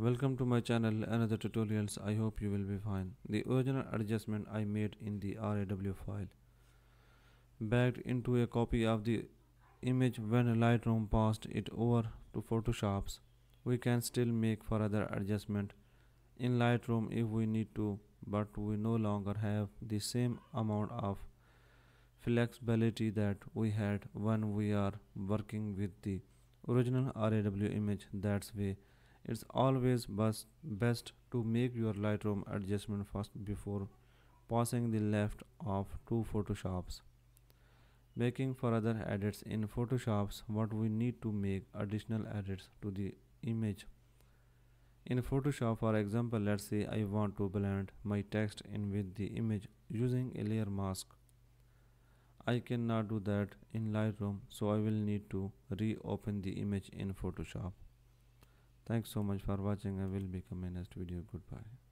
Welcome to my channel another tutorials I hope you will be fine. The original adjustment I made in the RAW file backed into a copy of the image when Lightroom passed it over to Photoshop. We can still make further adjustment in Lightroom if we need to but we no longer have the same amount of flexibility that we had when we are working with the original RAW image that's way it's always best to make your Lightroom adjustment first before passing the left of to Photoshops. Making further edits in Photoshops what we need to make additional edits to the image. In Photoshop for example let's say I want to blend my text in with the image using a layer mask. I cannot do that in Lightroom so I will need to reopen the image in Photoshop. Thanks so much for watching. I will become my next video. Goodbye.